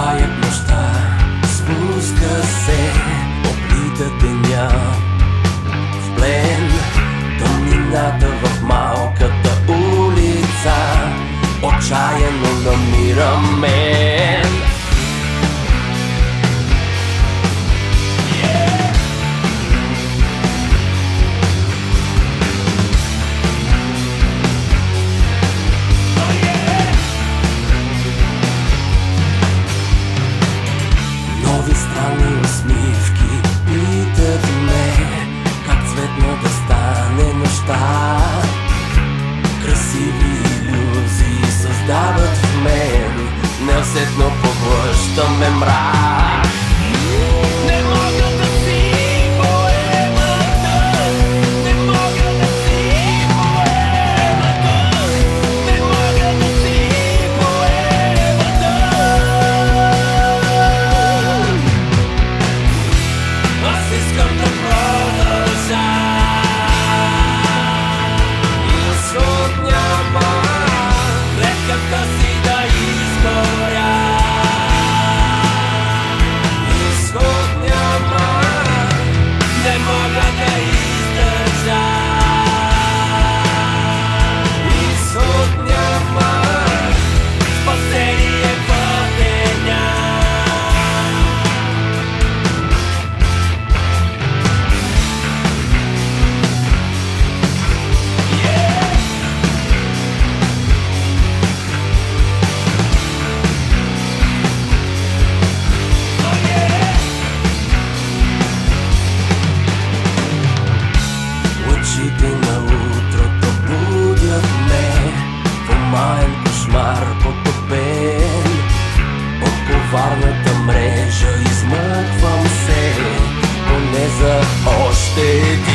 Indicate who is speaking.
Speaker 1: Тая нощта спуска се, оплита деня В плен тъмнината в малката улица. Отчаяно намираме Странни усмивки. Питат ме Как цветна стане нощта. Красиви иллюзии създават в мен. Неусетно поглъщаме мрак take